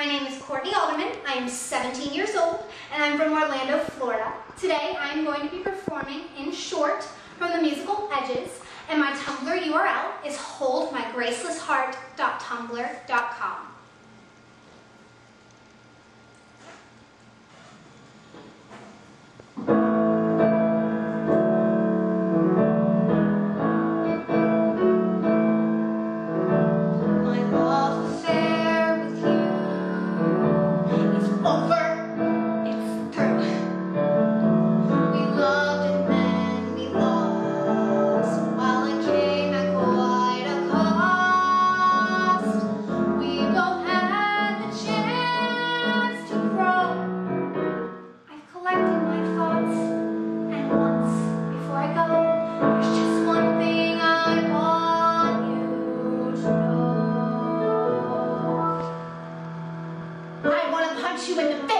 My name is Courtney Alderman. I am 17 years old, and I'm from Orlando, Florida. Today, I'm going to be performing in short from the musical Edges, and my Tumblr URL is holdmygracelessheart.tumblr.com. punch you in the face.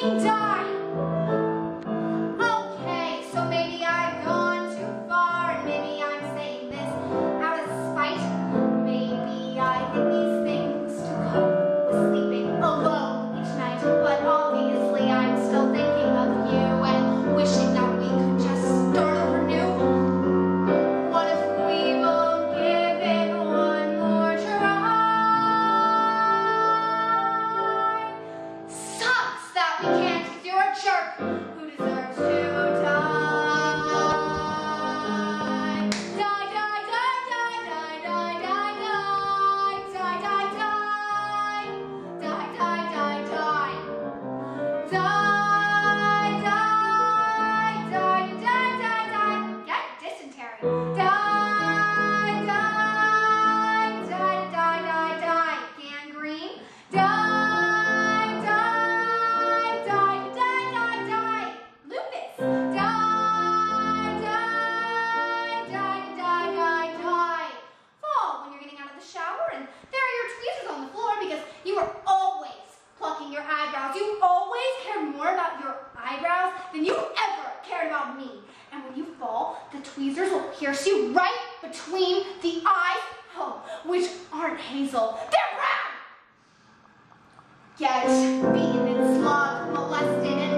dark. Here, pierce you right between the eyes, oh, which aren't hazel, they're brown! Yes. beaten and molested